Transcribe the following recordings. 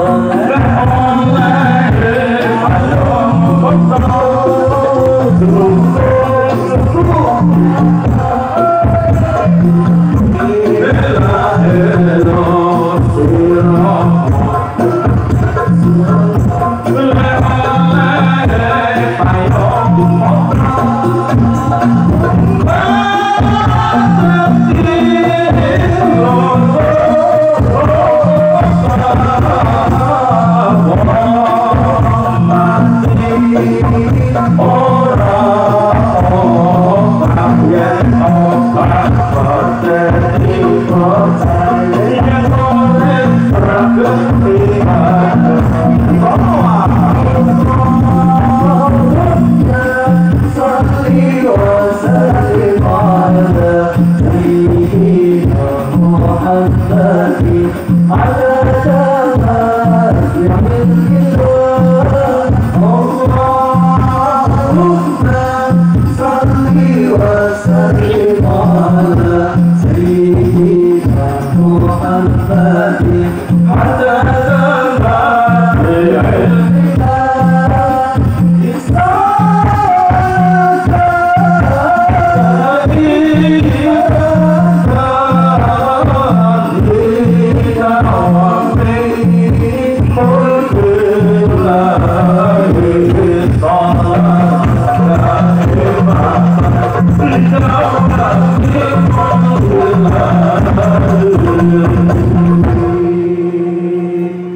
Oh Oh, oh, oh, oh, oh, you.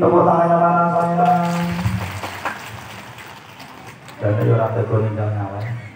tepuk tangannya lanang pangeran. Dan ini orang tegur ninggal nyawanya.